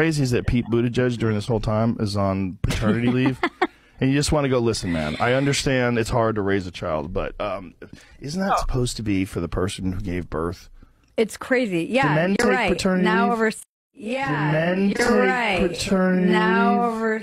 crazy is that Pete Buttigieg during this whole time is on paternity leave. And you just want to go, listen, man, I understand it's hard to raise a child, but um, isn't that oh. supposed to be for the person who gave birth? It's crazy. Yeah, men you're take right. paternity now leave? over. Yeah, men you're take right. paternity now leave? over